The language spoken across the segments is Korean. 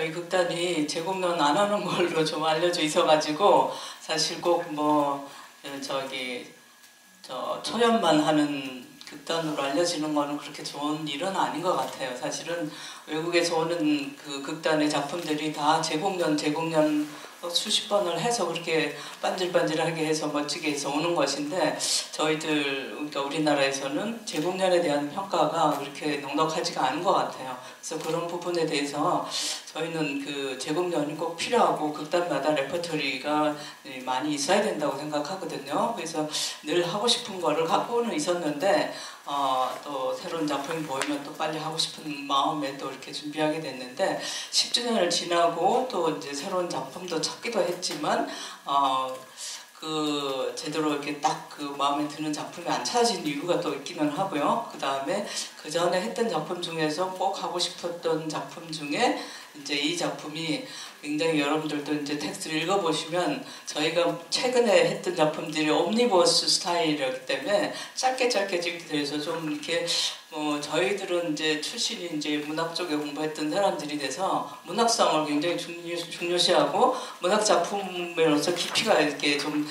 저희 극단이 재공연 안 하는 걸로 좀 알려져 있어가지고 사실 꼭 뭐 저기 저 초연만 하는 극단으로 알려지는 거는 그렇게 좋은 일은 아닌 것 같아요. 사실은 외국에서 오는 그 극단의 작품들이 다 재공연 재공연 수십 번을 해서 그렇게 반질반질하게 해서 멋지게 해서 오는 것인데 저희들 그러니까 우리나라에서는 재공연에 대한 평가가 그렇게 넉넉하지가 않은 것 같아요. 그래서 그런 부분에 대해서 저희는 그 재공연이 꼭 필요하고 극단마다 레퍼토리가 많이 있어야 된다고 생각하거든요. 그래서 늘 하고 싶은 거를 갖고는 있었는데 어, 또 새로운 작품이 보이면 또 빨리 하고 싶은 마음에 또 이렇게 준비하게 됐는데 10주년을 지나고 또 이제 새로운 작품도 찾기도 했지만 어, 그 제대로 이렇게 딱 그 마음에 드는 작품이 안 찾아진 이유가 또 있기는 하고요. 그 다음에 그 전에 했던 작품 중에서 꼭 하고 싶었던 작품 중에 이제 이 작품이 굉장히 여러분들도 이제 텍스트를 읽어보시면 저희가 최근에 했던 작품들이 옴니버스 스타일이었기 때문에 짧게 짧게 찍게 돼서 좀 이렇게 뭐 저희들은 이제 출신이 이제 문학 쪽에 공부했던 사람들이 돼서 문학성을 굉장히 중요시하고 문학 작품으로서 깊이가 이렇게 좀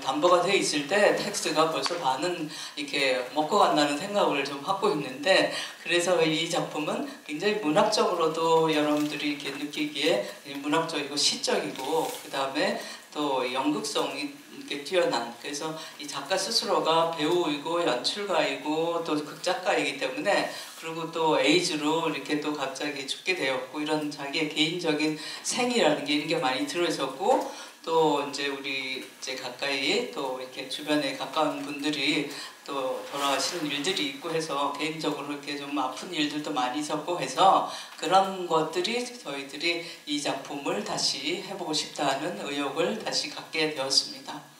담보가 돼 있을 때 텍스트가 벌써 반은 이렇게 먹고 간다는 생각을 좀 하고 있는데 그래서 이 작품은 굉장히 문학적으로도 여러분들이 이렇게 느끼기에 문학적이고 시적이고 그 다음에 또 연극성이 이렇게 뛰어난 그래서 이 작가 스스로가 배우이고 연출가이고 또 극작가이기 때문에 그리고 또 에이즈로 이렇게 또 갑자기 죽게 되었고 이런 자기의 개인적인 생이라는 게 이런 게 많이 들어있었고 또 이제 우리 이제 가까이 또 이렇게 주변에 가까운 분들이 또 돌아가시는 일들이 있고 해서 개인적으로 이렇게 좀 아픈 일들도 많이 있었고 해서 그런 것들이 저희들이 이 작품을 다시 해보고 싶다는 의욕을 다시 갖게 되었습니다.